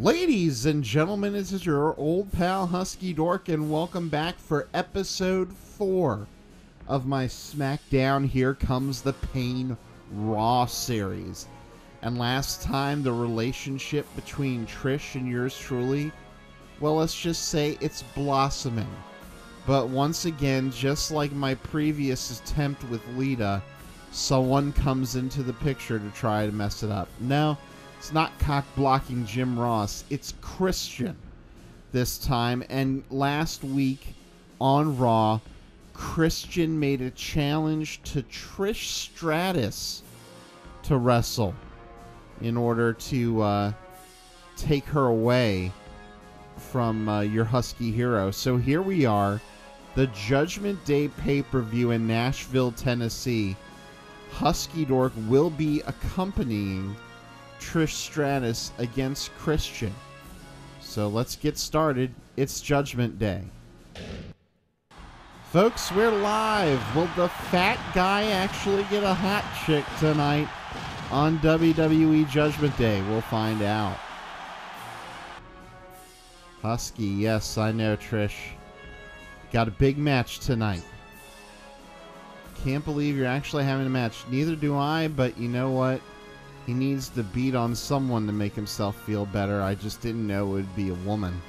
Ladies and gentlemen, this is your old pal Husky Dork, and welcome back for episode four of my SmackDown Here Comes the Pain Raw series. And last time, the relationship between Trish and yours truly, well, let's just say it's blossoming. But once again, just like my previous attempt with Lita, someone comes into the picture to try to mess it up. No, it's not cock blocking Jim Ross, it's Christian this time. And last week on Raw, Christian made a challenge to Trish Stratus to wrestle in order to uh, take her away from uh, your Husky hero. So here we are, the Judgment Day pay per view in Nashville, Tennessee. Husky Dork will be accompanying Trish Stratus against Christian. So let's get started. It's Judgment Day. Folks, we're live. Will the fat guy actually get a hot chick tonight on WWE Judgment Day? We'll find out. Husky, yes, I know, Trish. Got a big match tonight. Can't believe you're actually having a match. Neither do I, but you know what? He needs to beat on someone to make himself feel better. I just didn't know it would be a woman.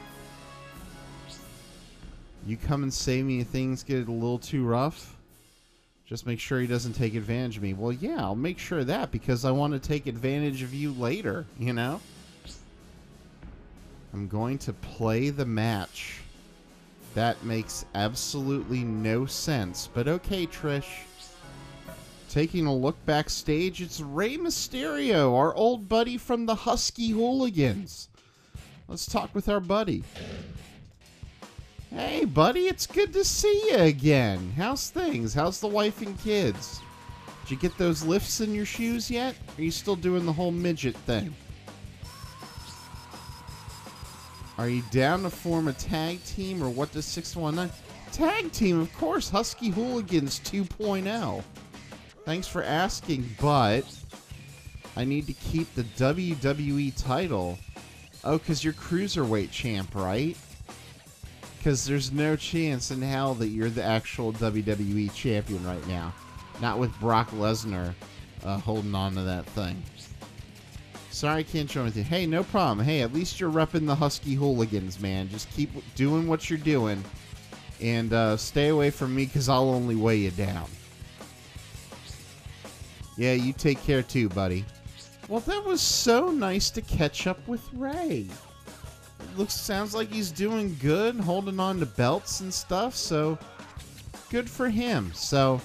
You come and save me if things get a little too rough. Just make sure he doesn't take advantage of me. Well, yeah, I'll make sure of that because I want to take advantage of you later, you know? I'm going to play the match. That makes absolutely no sense. But okay, Trish. Taking a look backstage, it's Rey Mysterio, our old buddy from the Husky Hooligans. Let's talk with our buddy. Hey, buddy, it's good to see you again. How's things? How's the wife and kids? Did you get those lifts in your shoes yet? Are you still doing the whole midget thing? Are you down to form a tag team or what does 619? Tag team, of course, Husky Hooligans 2.0. Thanks for asking, but I need to keep the WWE title. Oh, because you're Cruiserweight champ, right? Because there's no chance in hell that you're the actual WWE champion right now. Not with Brock Lesnar uh, holding on to that thing. Sorry I can't join with you. Hey, no problem. Hey, at least you're repping the Husky Hooligans, man. Just keep doing what you're doing. And uh, stay away from me because I'll only weigh you down. Yeah, you take care too, buddy. Well, that was so nice to catch up with Rey. It looks sounds like he's doing good, holding on to belts and stuff, so good for him. So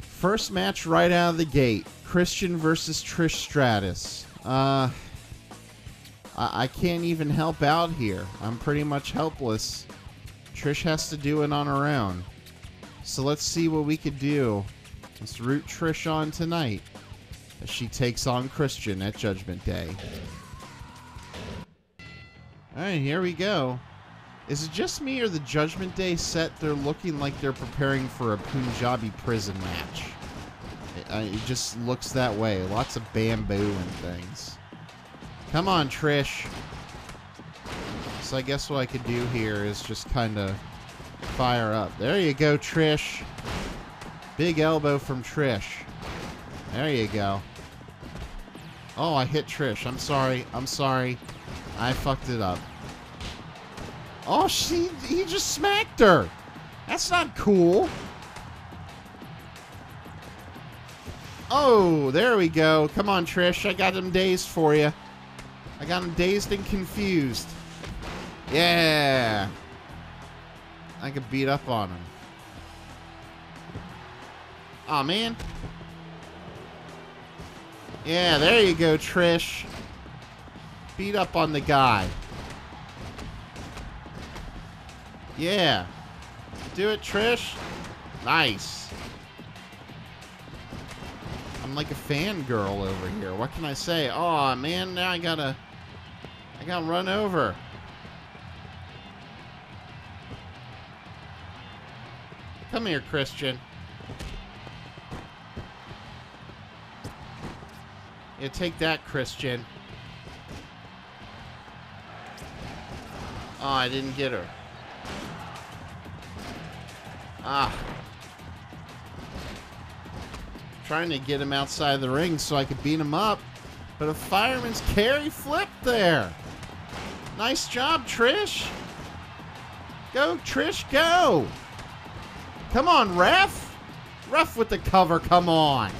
first match right out of the gate. Christian versus Trish Stratus. Uh I, I can't even help out here. I'm pretty much helpless. Trish has to do it on her own. So let's see what we could do Let's root Trish on tonight as she takes on Christian at Judgment Day. Alright, here we go. Is it just me or the Judgment Day set? They're looking like they're preparing for a Punjabi prison match. It, uh, it just looks that way. Lots of bamboo and things. Come on, Trish. So I guess what I could do here is just kind of fire up. There you go, Trish. Big elbow from Trish. There you go. Oh, I hit Trish. I'm sorry. I'm sorry. I fucked it up. Oh, she he just smacked her. That's not cool. Oh, there we go. Come on, Trish. I got him dazed for you. I got him dazed and confused. Yeah. I could beat up on him. Oh, man. Yeah, there you go, Trish. Beat up on the guy. Yeah. Do it, Trish. Nice. I'm like a fangirl over here. What can I say? Oh, man, now I gotta... I gotta run over. Come here, Christian. Yeah, take that, Christian. Oh, I didn't get her. Ah. Trying to get him outside the ring so I could beat him up. But a fireman's carry flipped there. Nice job, Trish. Go, Trish, go. Come on, ref. Ref with the cover, come on.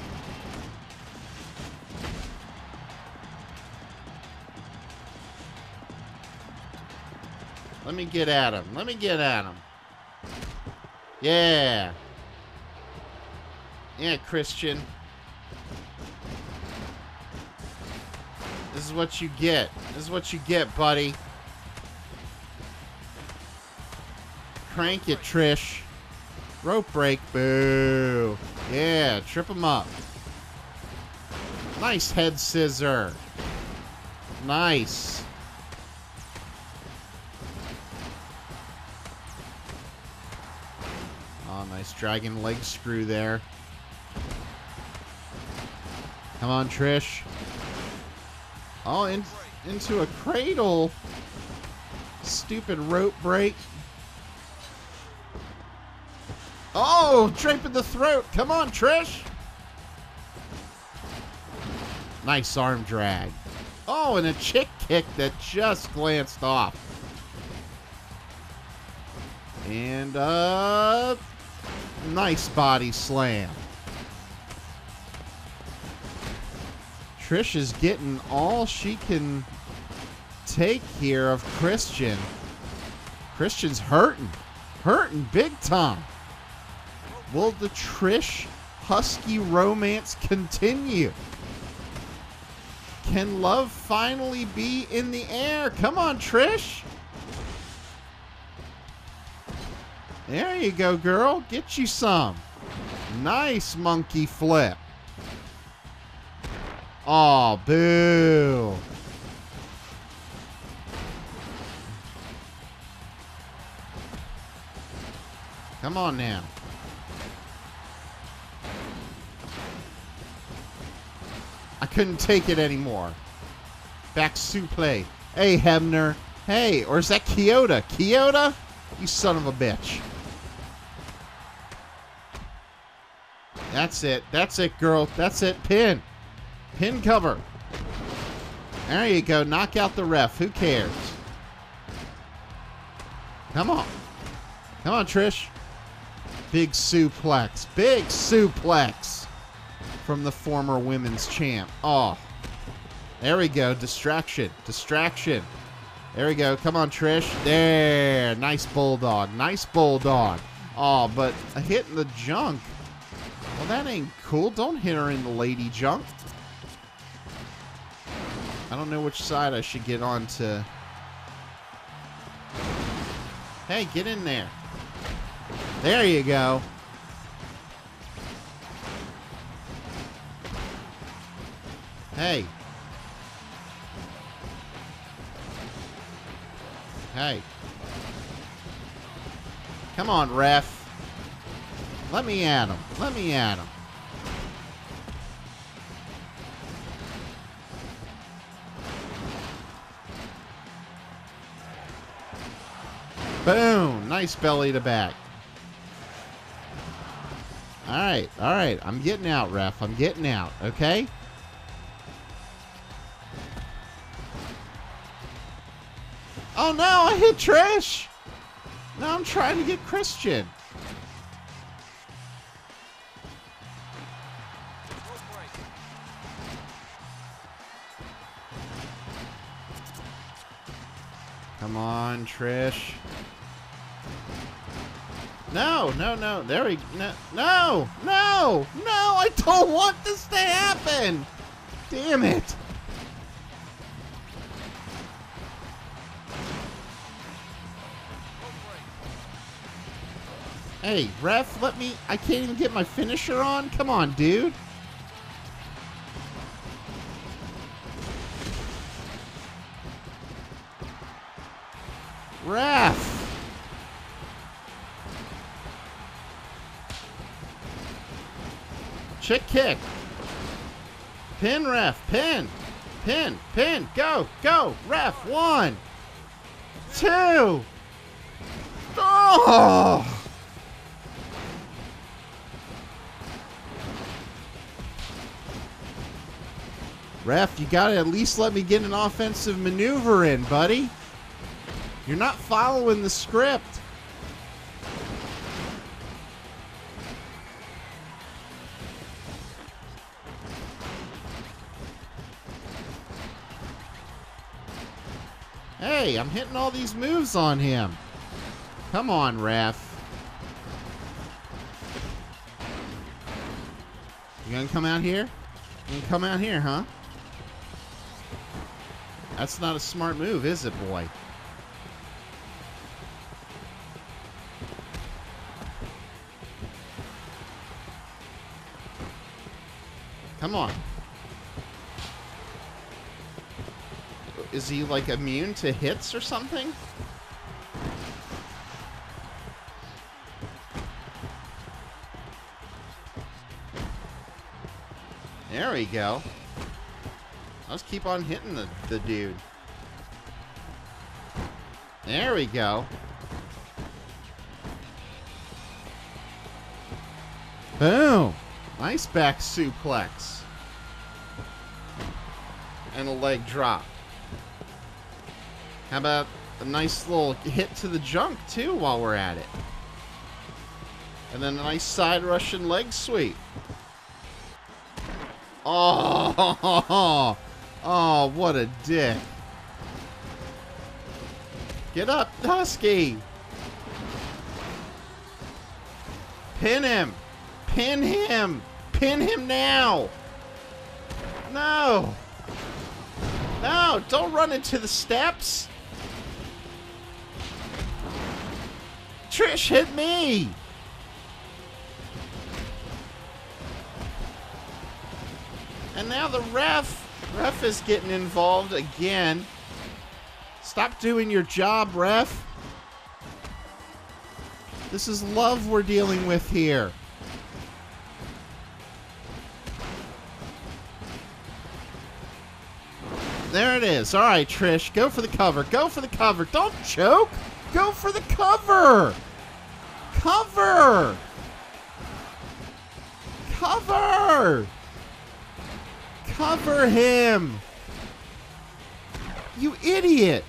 Let me get at him. Let me get at him. Yeah. Yeah, Christian. This is what you get. This is what you get, buddy. Crank it, Trish. Rope break. Boo. Yeah, trip him up. Nice head scissor. Nice. Dragon leg screw there. Come on, Trish. Oh, in, into a cradle. Stupid rope break. Oh, draping the throat. Come on, Trish. Nice arm drag. Oh, and a chick kick that just glanced off. And, uh, nice body slam. Trish is getting all she can take here of Christian. Christian's hurting. Hurting big time. Will the Trish Husky romance continue? Can love finally be in the air? Come on, Trish. There you go, girl. Get you some. Nice monkey flip. Oh, boo. Come on now. I couldn't take it anymore. Back suplex. Hey, Hebner. Hey, or is that Chioda? Chioda? You son of a bitch. That's it. That's it, girl. That's it. Pin. Pin cover. There you go. Knock out the ref. Who cares? Come on. Come on, Trish. Big suplex. Big suplex from the former women's champ. Oh. There we go. Distraction. Distraction. There we go. Come on, Trish. There. Nice bulldog. Nice bulldog. Oh, but a hit in the junk. That ain't cool. Don't hit her in the lady junk. I don't know which side I should get on to. Hey, get in there. There you go. Hey. Hey. Come on, ref. Let me at him. Let me at him. Boom. Nice belly to back. All right. All right. I'm getting out, ref. I'm getting out. Okay? Oh, no. I hit Trish. Now I'm trying to get Christian. On, Trish. No, no, no. There we no, no, no, no. I don't want this to happen. Damn it. Hey, ref, let me. I can't even get my finisher on. Come on, dude. Chick kick. Pin ref. Pin. Pin. Pin. Go. Go. Ref. One. two. Oh! Ref, you gotta at least let me get an offensive maneuver in, buddy. You're not following the script. I'm hitting all these moves on him. Come on, ref. You gonna come out here? You gonna come out here, huh? That's not a smart move, is it, boy? Come on. Is he, like, immune to hits or something? There we go. Let's keep on hitting the, the dude. There we go. Boom. Nice back suplex. And a leg drop. How about a nice little hit to the junk, too, while we're at it. And then a nice side Russian leg sweep. Oh, Oh, what a dick. Get up, Husky. Pin him. Pin him. Pin him now. No. No, don't run into the steps. Trish hit me. And now the ref Ref is getting involved again. Stop doing your job, ref. This is love we're dealing with here. There it is. All right, Trish, go for the cover. Go for the cover. Don't choke. Go for the cover. Cover. Cover. Cover him! You idiot!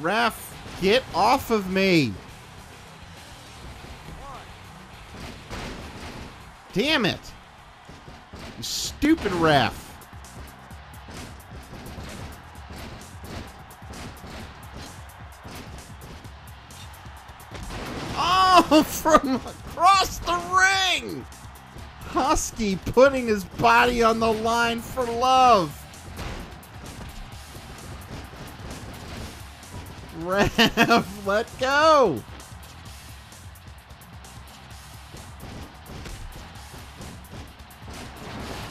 Ref, get off of me! Damn it! You stupid ref! from across the ring! Husky putting his body on the line for love. Rev, let go!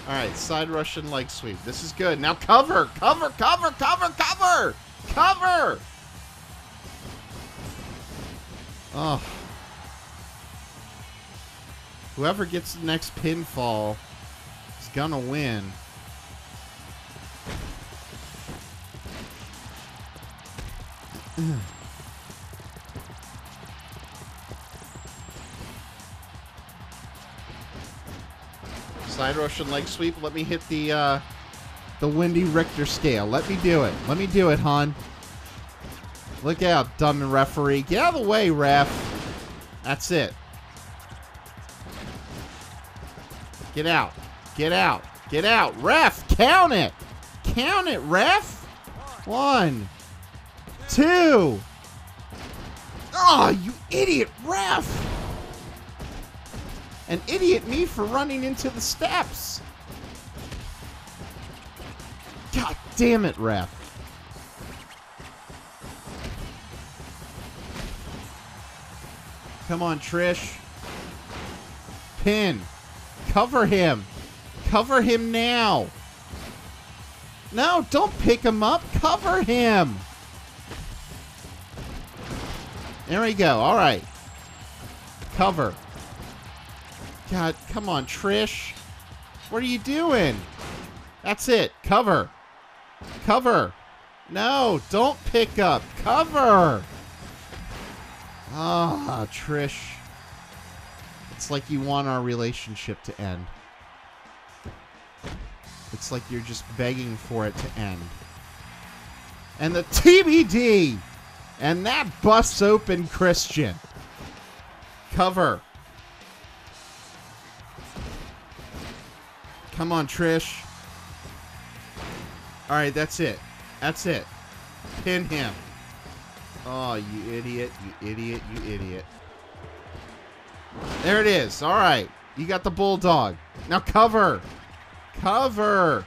Alright, side Russian leg sweep. This is good. Now cover! Cover! Cover! Cover! Cover! Cover! Oh. Whoever gets the next pinfall is gonna win. Side Russian leg sweep. Let me hit the uh, the Windy Richter scale. Let me do it. Let me do it, hon. Look out, dumb referee. Get out of the way, ref. That's it. Get out. Get out. Get out. Ref, count it. Count it, ref. One. Two. Oh, you idiot ref. An idiot me for running into the steps. God damn it, ref. Come on, Trish. Pin. Cover him. Cover him now. No, don't pick him up. Cover him. There we go. All right. Cover. God, come on, Trish. What are you doing? That's it. Cover. Cover. No, don't pick up. Cover. Ah, Trish. It's like you want our relationship to end. It's like you're just begging for it to end. And the TBD! And that busts open Christian. Cover. Come on, Trish. All right, that's it. That's it. Pin him. Oh, you idiot, you idiot, you idiot. There it is. All right. You got the bulldog. Now cover. Cover.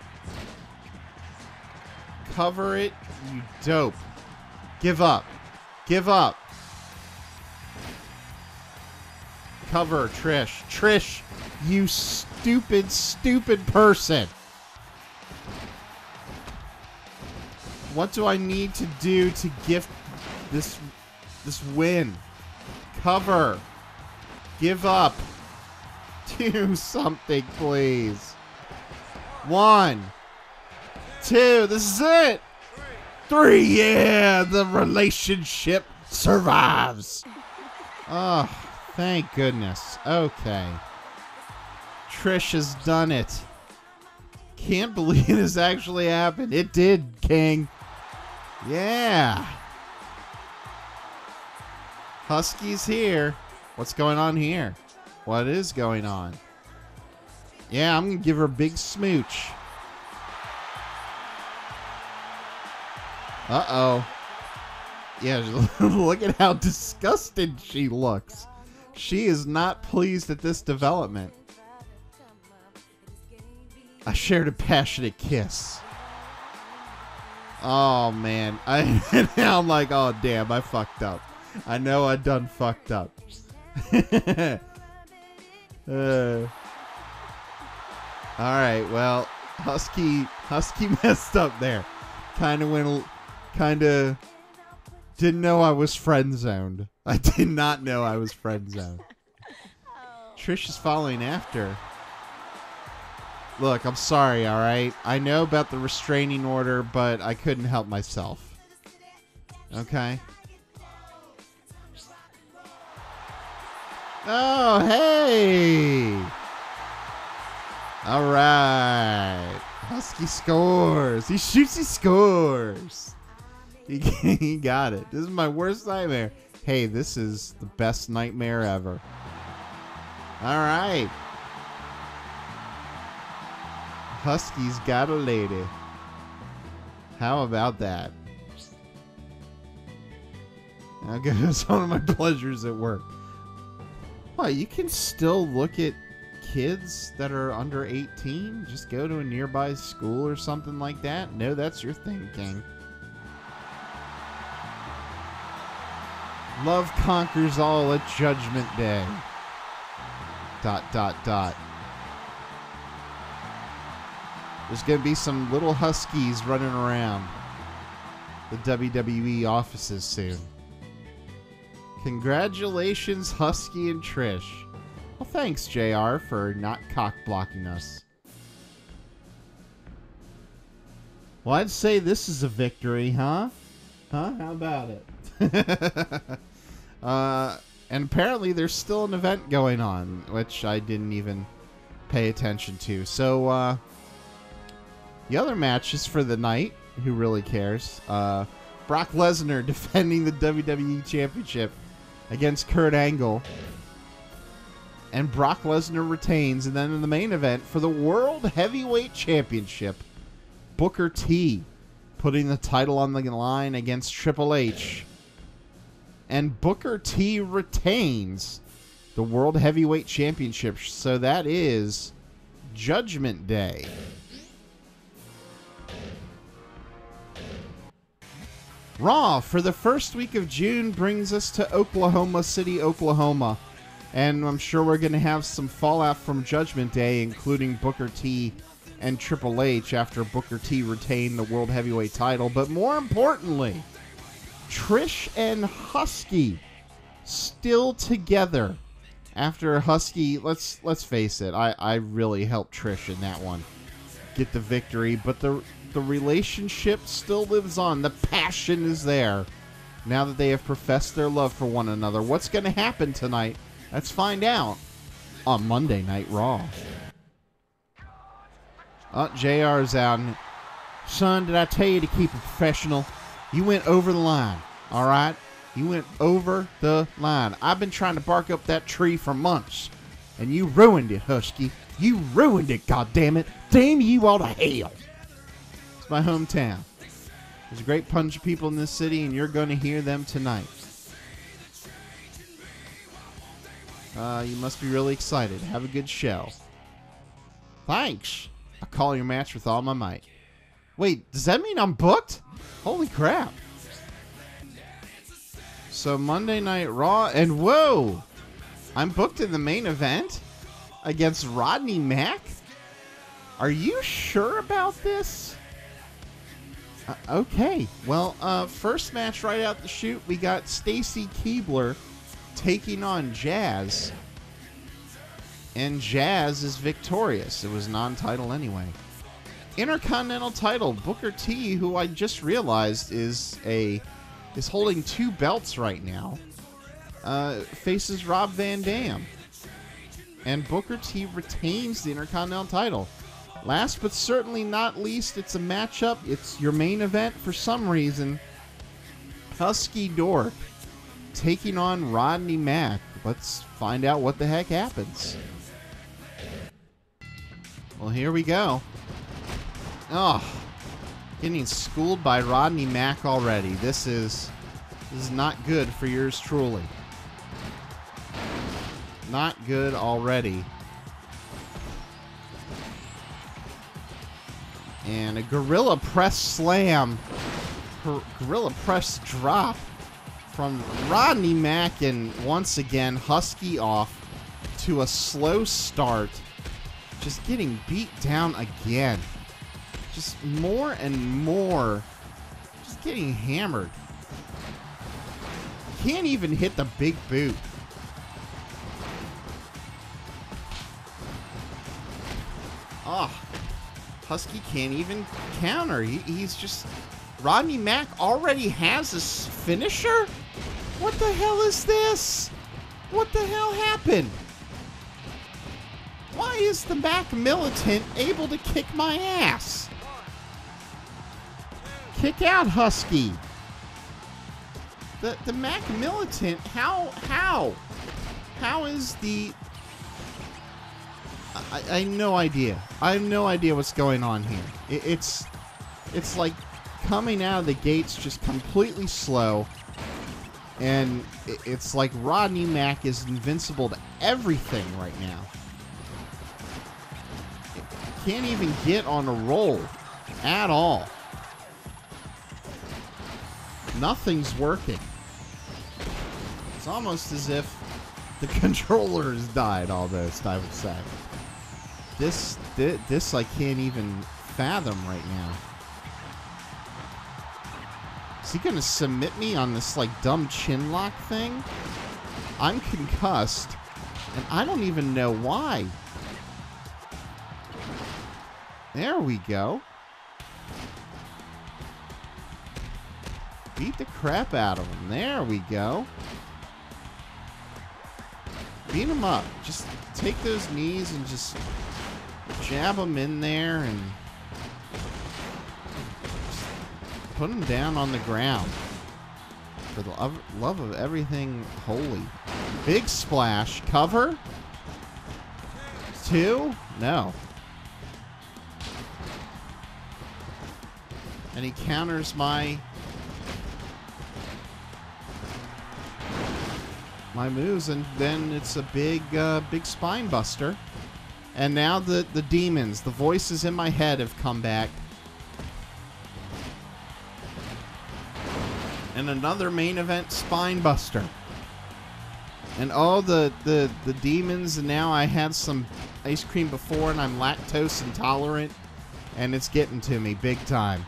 Cover it, you dope. Give up. Give up. Cover, Trish. Trish, you stupid, stupid person. What do I need to do to gift this this win? Cover. Give up. Do something, please. One. Two. This is it. Three. Yeah, the relationship survives. Oh, thank goodness. Okay. Trish has done it. Can't believe this actually happened. It did, King. Yeah. Husky's here. What's going on here? What is going on? Yeah, I'm going to give her a big smooch. Uh oh. Yeah, look at how disgusted she looks. She is not pleased at this development. I shared a passionate kiss. Oh man, I I'm like, oh damn, I fucked up. I know I done fucked up. Uh, all right, well, Husky Husky messed up there. Kind of went, kind of didn't know I was friend zoned. I did not know I was friend zoned. Trish is following after. Look, I'm sorry, all right? I know about the restraining order, but I couldn't help myself. Okay? Oh, hey! All right. Husky scores. He shoots, he scores. He, he got it. This is my worst nightmare. Hey, this is the best nightmare ever. All right. Husky's got a lady. How about that? Okay, that's one of my pleasures at work. Well, you can still look at kids that are under 18. Just go to a nearby school or something like that. No, that's your thing, King. Love conquers all at Judgment Day. Dot, dot, dot. There's going to be some little huskies running around the WWE offices soon. Congratulations, Husky and Trish. Well, thanks, JR, for not cock blocking us. Well, I'd say this is a victory, huh? Huh? How about it? uh, and apparently there's still an event going on, which I didn't even pay attention to. So, uh, the other matches for the night, who really cares? Uh, Brock Lesnar defending the WWE Championship against Kurt Angle. And Brock Lesnar retains. And then in the main event for the World Heavyweight Championship, Booker T putting the title on the line against Triple H. And Booker T retains the World Heavyweight Championship. So that is Judgment Day. Raw for the first week of June brings us to Oklahoma City, Oklahoma. And I'm sure we're going to have some fallout from Judgment Day, including Booker T and Triple H after Booker T retained the World Heavyweight title. But more importantly, Trish and Husky still together After Husky, let's let's face it, I, I really helped Trish in that one get the victory, but the the relationship still lives on. The passion is there. Now that they have professed their love for one another, what's going to happen tonight? Let's find out on Monday Night Raw. Uh, JR's out. Son, did I tell you to keep it professional? You went over the line, all right? You went over the line. I've been trying to bark up that tree for months, and you ruined it, Husky. You ruined it, goddammit. Damn you all to hell. It's my hometown. There's a great bunch of people in this city, and you're going to hear them tonight. Uh, you must be really excited. Have a good show. Thanks. I'll call your match with all my might. Wait, does that mean I'm booked? Holy crap. So Monday Night Raw, and whoa! I'm booked in the main event against Rodney Mack? Are you sure about this? Uh, okay. Well, uh, first match right out the chute, we got Stacy Keibler taking on Jazz. And Jazz is victorious. It was non-title anyway. Intercontinental title, Booker T, who I just realized is a is holding two belts right now, uh, faces Rob Van Dam. And Booker T retains the Intercontinental title. Last but certainly not least, it's a matchup. It's your main event for some reason. Husky Dork taking on Rodney Mack. Let's find out what the heck happens. Well, here we go. Oh, getting schooled by Rodney Mack already. This is this is not good for yours truly. Not good already. And a gorilla press slam, gorilla press drop from Rodney Mack, and once again Husky off to a slow start, just getting beat down again. Just more and more, just getting hammered. Can't even hit the big boot. Husky can't even counter. He, he's just. Rodney Mack already has his finisher? What the hell is this? What the hell happened? Why is the Mack militant able to kick my ass? Kick out, Husky. The the Mack militant, how how? How is the I, I have no idea. I have no idea what's going on here. It, it's it's like coming out of the gates just completely slow, and it, it's like Rodney Mack is invincible to everything right now. Can't even get on a roll at all. Nothing's working. It's almost as if the controller has died almost, I would say. This, this, this I can't even fathom right now. Is he gonna submit me on this like dumb chin lock thing? I'm concussed, and I don't even know why. There we go. Beat the crap out of him. There we go. Beat him up. Just take those knees and just jab them in there and put them down on the ground. For the love, love of everything holy. Big splash. Cover? Two? No. And he counters my my moves, and then it's a big, uh, big spine buster. And now the, the demons, the voices in my head have come back. And another main event spine buster. And all the, the, the demons, and now I had some ice cream before and I'm lactose intolerant. And it's getting to me big time.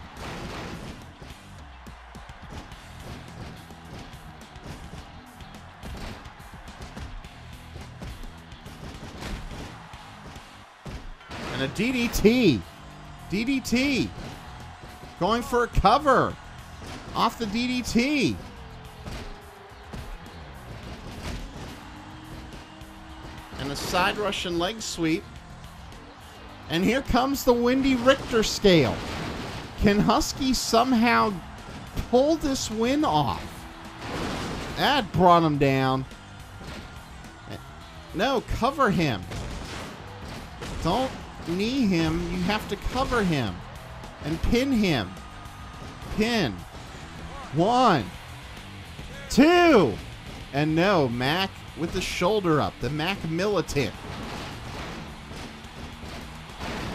DDT. DDT. Going for a cover. Off the DDT. And a side Russian leg sweep. And here comes the Windy Richter scale. Can Husky somehow pull this win off? That brought him down. No, cover him. Don't knee him. You have to cover him and pin him. Pin. One. Two. And no, Mack with the shoulder up. The Mack militant.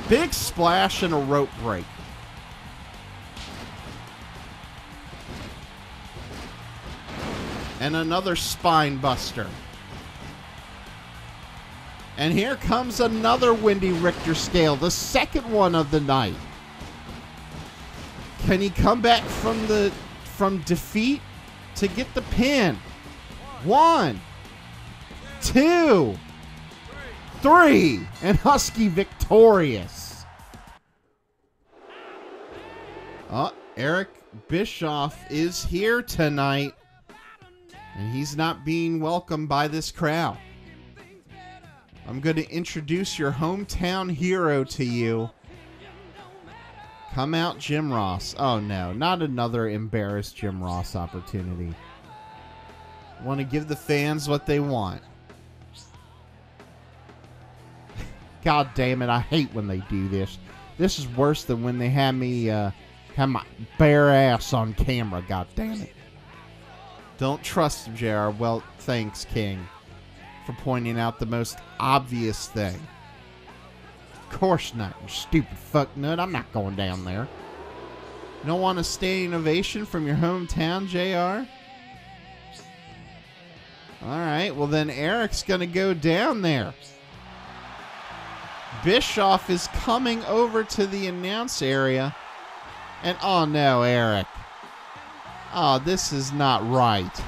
Big splash and a rope break. And another spine buster. And here comes another Windy Richter scale, the second one of the night. Can he come back from the from defeat to get the pin? One, two, three, and Husky victorious. Oh, Eric Bischoff is here tonight, and he's not being welcomed by this crowd. I'm going to introduce your hometown hero to you. Come out, Jim Ross. Oh no, not another embarrassed Jim Ross opportunity. Want to give the fans what they want. God damn it, I hate when they do this. This is worse than when they had me uh, have my bare ass on camera, god damn it. Don't trust him, JR. Well, thanks, King for pointing out the most obvious thing. Of course not, you stupid fuck nut. I'm not going down there. You don't want a standing ovation from your hometown, JR? Alright, well then Eric's gonna go down there. Bischoff is coming over to the announce area. And oh no, Eric. Oh, this is not right.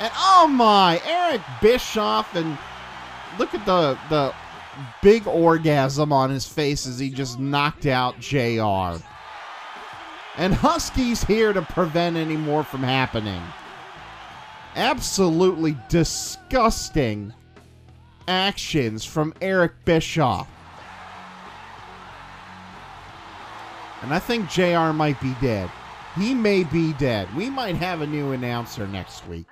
And oh my, Eric Bischoff and look at the the big orgasm on his face as he just knocked out JR. And Husky's here to prevent any more from happening. Absolutely disgusting actions from Eric Bischoff. And I think JR might be dead. He may be dead. We might have a new announcer next week.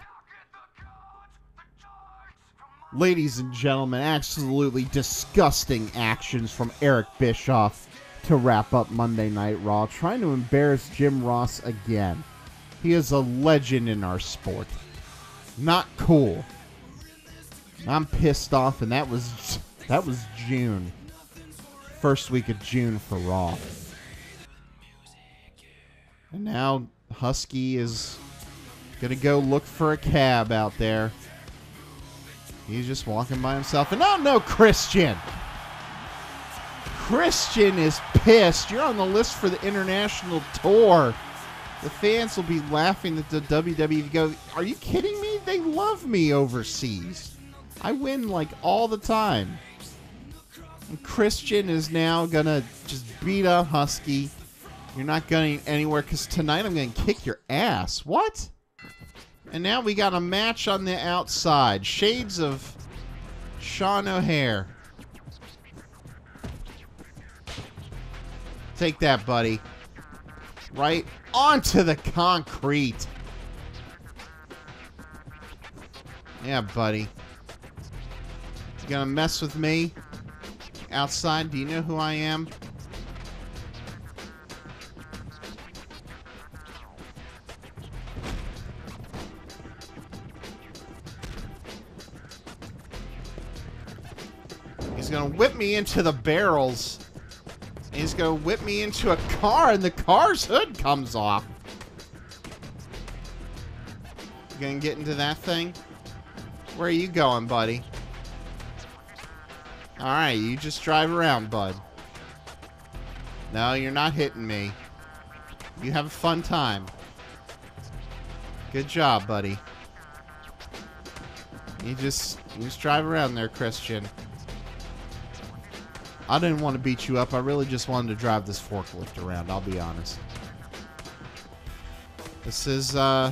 Ladies and gentlemen, absolutely disgusting actions from Eric Bischoff to wrap up Monday Night Raw, trying to embarrass Jim Ross again. He is a legend in our sport. Not cool. I'm pissed off, and that was that was June, first week of June for Raw. And now Husky is gonna go look for a cab out there. He's just walking by himself. And oh no, Christian! Christian is pissed. You're on the list for the international tour. The fans will be laughing at the WWE. Go, are you kidding me? They love me overseas. I win like all the time. And Christian is now gonna just beat up Husky. You're not going anywhere because tonight I'm gonna kick your ass. What? And now we got a match on the outside. Shades of Sean O'Haire. Take that, buddy. Right onto the concrete. Yeah, buddy. You gonna mess with me? Outside, do you know who I am? Gonna whip me into the barrels. He's gonna whip me into a car, and the car's hood comes off. You gonna get into that thing? Where are you going, buddy? Alright, you just drive around, bud. No, you're not hitting me. You have a fun time. Good job, buddy. You just you just drive around there, Christian. I didn't want to beat you up. I really just wanted to drive this forklift around. I'll be honest. This is uh,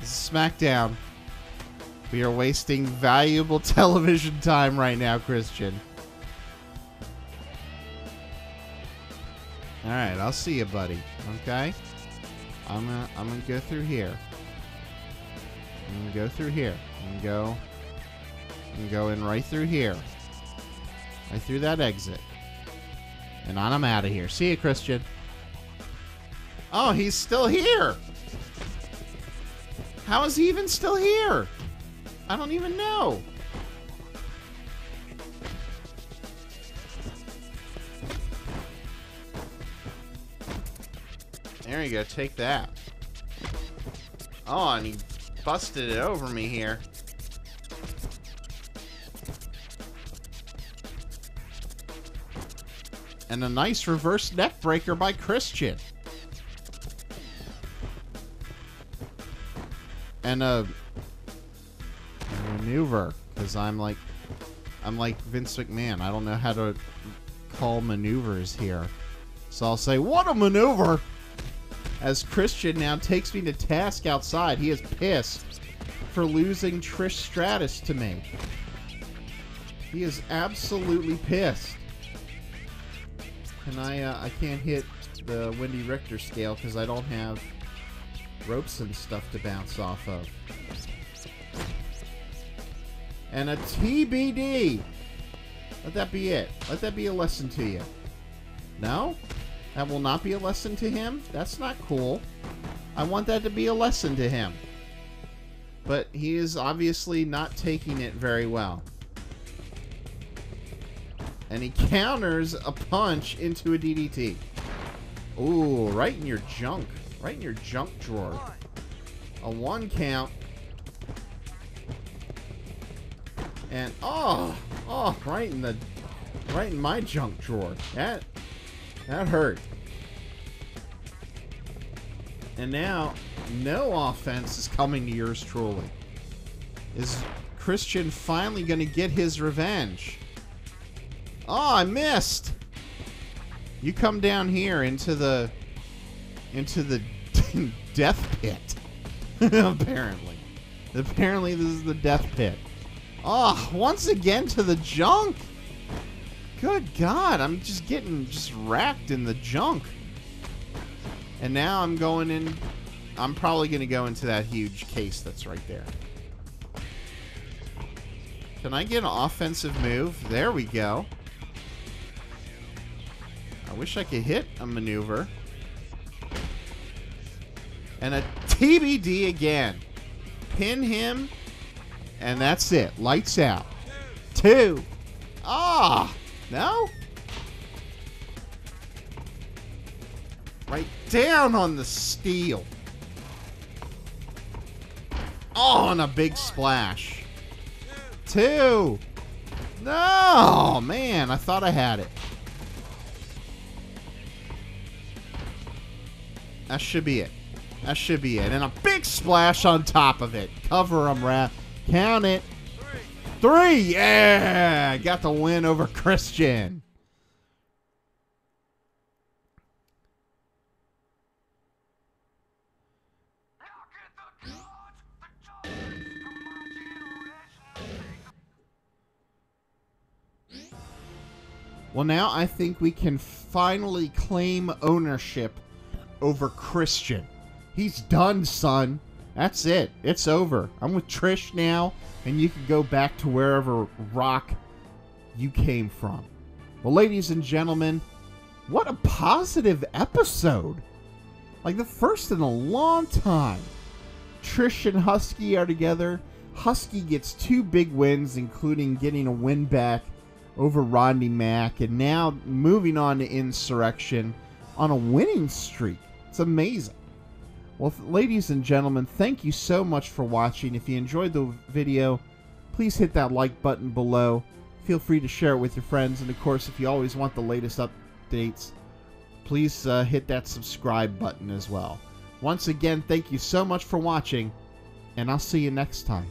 this is SmackDown. We are wasting valuable television time right now, Christian. All right, I'll see you, buddy. Okay, I'm gonna I'm gonna go through here. I'm gonna go through here and go and go in right through here, right through that exit, and on I'm out of here. See you, Christian. Oh, he's still here. How is he even still here? I don't even know. There you go. Take that. Oh, and he busted it over me here. And a nice reverse neck breaker by Christian. And a maneuver, because I'm like, I'm like Vince McMahon. I don't know how to call maneuvers here. So I'll say, what a maneuver! As Christian now takes me to task outside. He is pissed for losing Trish Stratus to me. He is absolutely pissed. And I, uh, I can't hit the Wendy Richter scale because I don't have ropes and stuff to bounce off of. And a TBD. Let that be it. Let that be a lesson to you. No? That will not be a lesson to him? That's not cool. I want that to be a lesson to him. But he is obviously not taking it very well. And he counters a punch into a DDT. Ooh, right in your junk. Right in your junk drawer. A one count. And oh, oh, right in the, right in my junk drawer. That that hurt. And now, no offense is coming to yours truly. Is Christian finally going to get his revenge? Oh, I missed! You come down here into the... into the death pit. Apparently. Apparently this is the death pit. Oh, once again to the junk! Good God, I'm just getting just racked in the junk. And now I'm going in. I'm probably going to go into that huge case that's right there. Can I get an offensive move? There we go. Wish I could hit a maneuver. And a TBD again. Pin him. And that's it. Lights out. Two. Ah! No? Right down on the steel. Oh, and a big splash. Two. No, man, I thought I had it. That should be it. That should be it. And a big splash on top of it. Cover him, Raph. Count it. Three. Yeah. Got the win over Christian. Well, now I think we can finally claim ownership over Christian. He's done, son. That's it. It's over. I'm with Trish now, and you can go back to wherever rock you came from. Well, ladies and gentlemen, what a positive episode. Like the first in a long time. Trish and Husky are together. Husky gets two big wins, including getting a win back over Rodney Mack, and now moving on to Insurrextion on a winning streak. It's amazing. Well, ladies and gentlemen, thank you so much for watching. If you enjoyed the video, please hit that like button below. Feel free to share it with your friends. And of course, if you always want the latest updates, please uh, hit that subscribe button as well. Once again, thank you so much for watching, and I'll see you next time.